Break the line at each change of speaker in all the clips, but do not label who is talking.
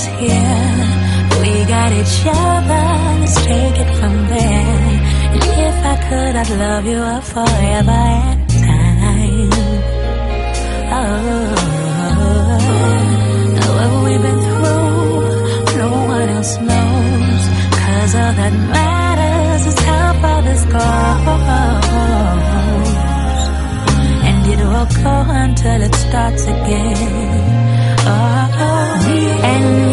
was here. We got each other, let's take it from there. And if I could, I'd love you up forever and time. Oh, now what we've been through, no one else knows. Cause all that matters is how far this goes. And it will go until it starts again. Oh, oh. oh. and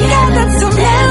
Yeah, that's so mean.